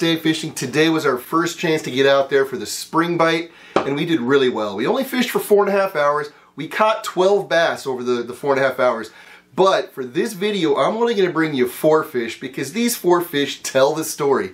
day fishing. Today was our first chance to get out there for the spring bite, and we did really well. We only fished for four and a half hours. We caught 12 bass over the, the four and a half hours. But for this video, I'm only going to bring you four fish because these four fish tell the story.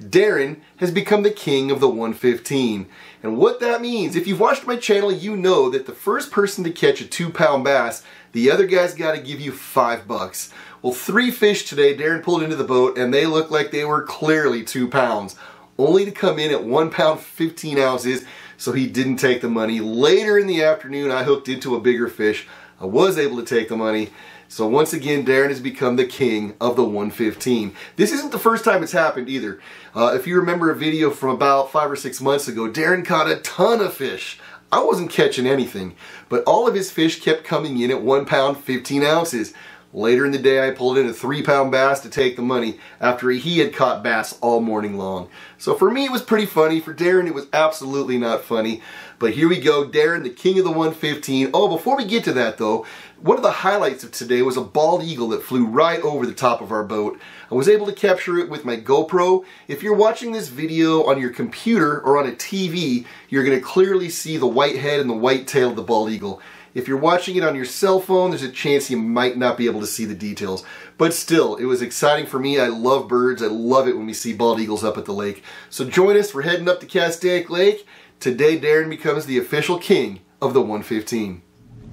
Darren has become the king of the 115. And what that means, if you've watched my channel, you know that the first person to catch a two pound bass, the other guy's got to give you five bucks. Well, three fish today, Darren pulled into the boat and they looked like they were clearly two pounds, only to come in at one pound 15 ounces, so he didn't take the money. Later in the afternoon, I hooked into a bigger fish. I was able to take the money. So once again, Darren has become the king of the 115. This isn't the first time it's happened either. Uh, if you remember a video from about five or six months ago, Darren caught a ton of fish. I wasn't catching anything, but all of his fish kept coming in at one pound, 15 ounces. Later in the day, I pulled in a three pound bass to take the money after he had caught bass all morning long. So for me, it was pretty funny. For Darren, it was absolutely not funny. But here we go, Darren, the king of the 115. Oh, before we get to that though, one of the highlights of today was a bald eagle that flew right over the top of our boat. I was able to capture it with my GoPro. If you're watching this video on your computer or on a TV, you're going to clearly see the white head and the white tail of the bald eagle. If you're watching it on your cell phone, there's a chance you might not be able to see the details. But still, it was exciting for me. I love birds. I love it when we see bald eagles up at the lake. So join us. We're heading up to Castaic Lake. Today, Darren becomes the official king of the 115.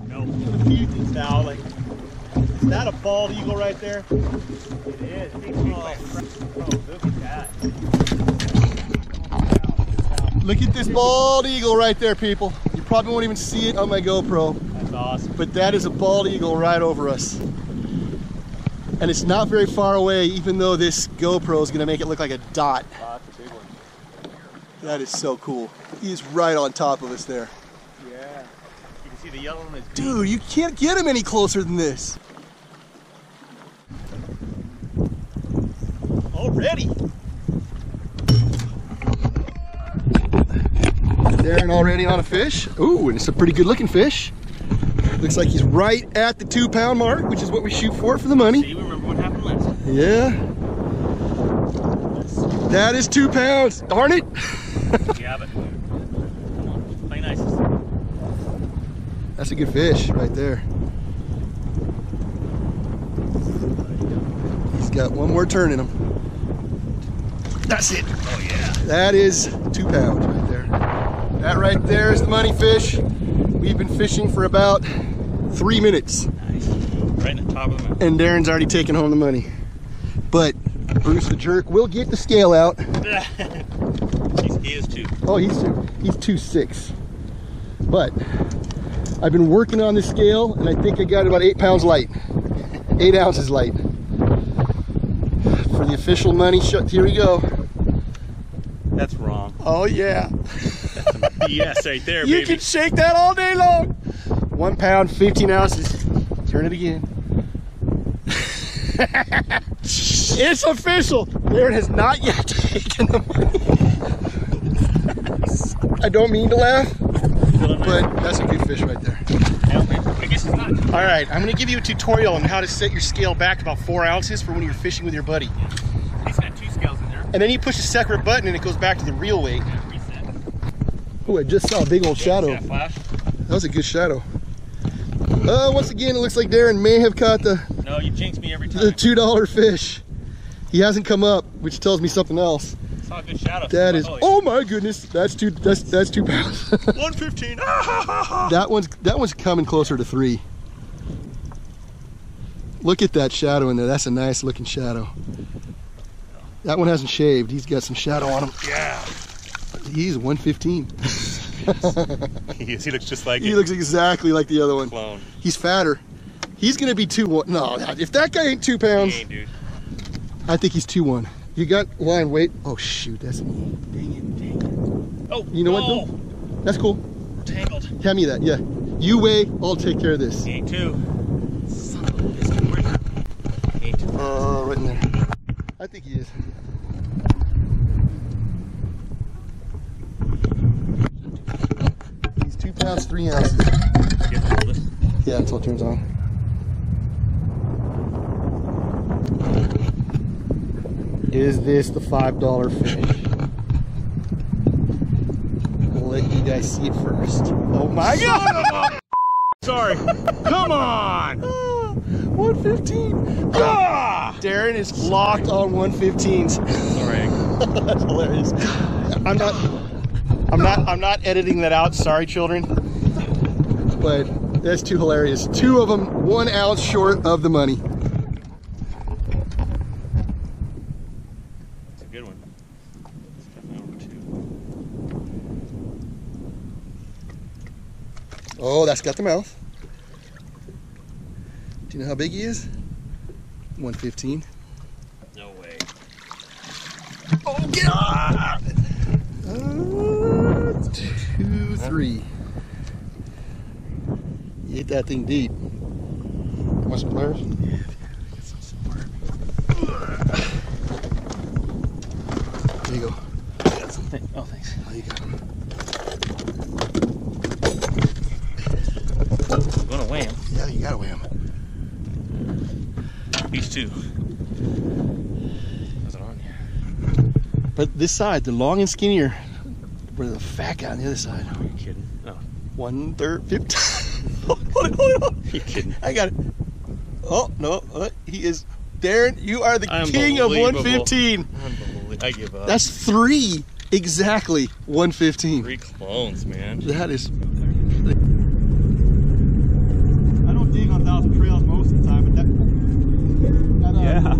No, confusing now. Like, is that a bald eagle right there? It is. Oh, oh, look at that. Look at this bald eagle right there, people. You probably won't even see it on my GoPro. That's awesome. But that is a bald eagle right over us. And it's not very far away, even though this GoPro is gonna make it look like a dot. That's a big one. That is so cool. He's right on top of us there. Yeah. You can see the yellow on his. Dude, you can't get him any closer than this. Already. Already on a fish. Ooh, and it's a pretty good looking fish. Looks like he's right at the two pound mark, which is what we shoot for for the money. See, remember what happened last time. Yeah. That is two pounds. Darn it. yeah, but come on, play nice. That's a good fish right there. He's got one more turn in him. That's it. Oh yeah. That is two there. That right there is the money fish. We've been fishing for about three minutes Nice. Right in the top of the mountain. and Darren's already taken home the money. But Bruce the jerk will get the scale out. He's, he is too. Oh, he's two, he's two six. But I've been working on this scale, and I think I got about eight pounds light, eight ounces light. For the official money shot, here we go. That's wrong. Oh yeah, BS right there, you baby. can shake that all day long. One pound, 15 ounces. Turn it again. it's official. Darren has not yet taken the money. I don't mean to laugh, but that's a good fish right there. I guess it's not. All right, I'm gonna give you a tutorial on how to set your scale back about four ounces for when you're fishing with your buddy. He's got two scales in there. And then you push a separate button and it goes back to the real weight. Oh, I just saw a big old shadow. That? That was a good shadow. Uh, once again, it looks like Darren may have caught the, No, you jinx me every the $2 fish. He hasn't come up, which tells me something else. Saw a good shadow. That is, oh my goodness, that's two, that's, that's two pounds. 115. that one's, that one's coming closer to three. Look at that shadow in there. That's a nice looking shadow. That one hasn't shaved. He's got some shadow on him. yeah. He's 115. he, is. he looks just like He a looks exactly like the other one. clone. He's fatter. He's gonna be two one. No, if that guy ain't two He pounds, ain't. I think he's two one. You got line weight. Oh shoot, that's me. Dang it, dang it. Oh, You know what, no. it. That's cool. We're tangled. Hand me that. Yeah. You weigh. I'll take care of this. He ain't two. Son of a biscuit. Where's He ain't two. Uh, right in there. I think he is. He's two pounds three ounces. You have to hold it. Yeah, until it turns on. Is this the $5 fish? We'll let you guys see it first. Oh my god! Sorry. Come on. 115. Ah! Darren is locked on 115s. Sorry. That's hilarious. I'm not I'm not I'm not editing that out, sorry children. But that's too hilarious. Two of them, one ounce short of the money. It's a good one. It's definitely over two. Oh, that's got the mouth. Do you know how big he is? 115. No way. Oh, get on! Uh, two, three. You hit that thing deep. Want some pliers? There you go. Oh, thanks. Oh, you got him. I'm gonna weigh him. Yeah, you gotta weigh him. These two. How's it on here? But this side, the long and skinnier, where the fat guy on the other side. Are you kidding? Oh, One third, fifteen. hold it, hold it, hold it. you kidding? I got it. Oh no, uh, he is. Darren, you are the king of 115. I give up. That's three exactly 115. three clones, man. That is. I don't dig on Thousand Trails most of the time, but that. that uh, Yeah.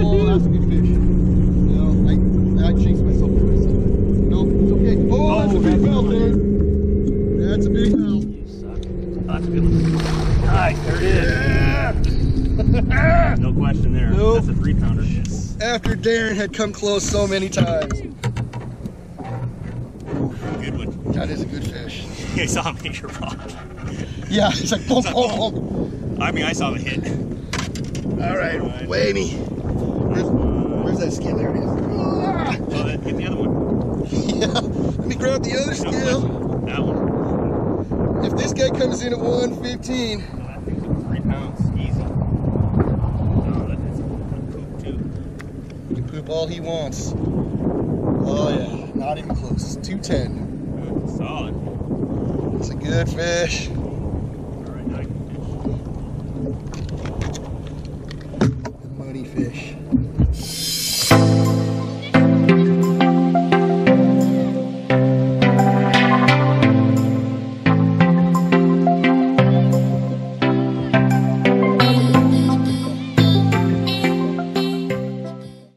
Oh, that's a good fish. No, I, I jinxed myself twice. No, it's okay. Oh, that's a big mouth, Darren. That's a big mouth. You suck. Oh, that's a good one. Nice, there it is. no question there. Nope. That's a three pounder. Yes. After Darren had come close so many times. Good one. That is a good fish. You saw a major rock. Yeah, it's like boom, boom, boom. I mean, I saw the hit. All right, weigh me. Where's, where's that scale? There it is. Ah! Oh, that, get the other one. Yeah, let me grab the other No scale. question. That one. If this guy comes in at 115, No, that thing's like three pounds. Easy. No, that is a poop too. He can poop all he wants. Oh yeah, not even close. 210. Solid. It's a good fish. All right, now I can fish. Money fish.